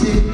see.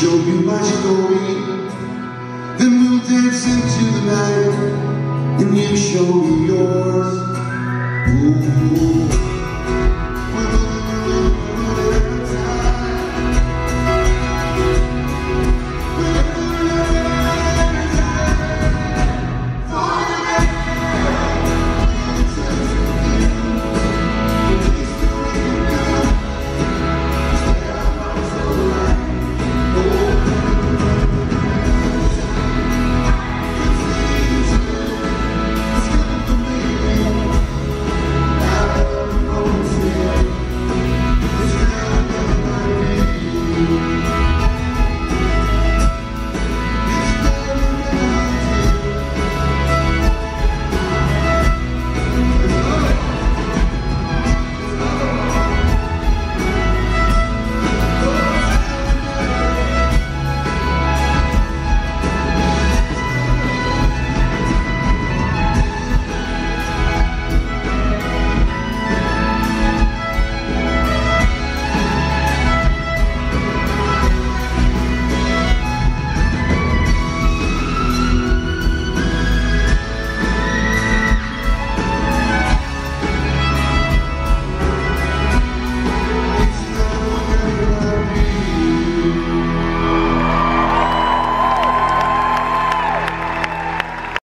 Show you my story Then we'll dance into the night And you show me yours Ooh.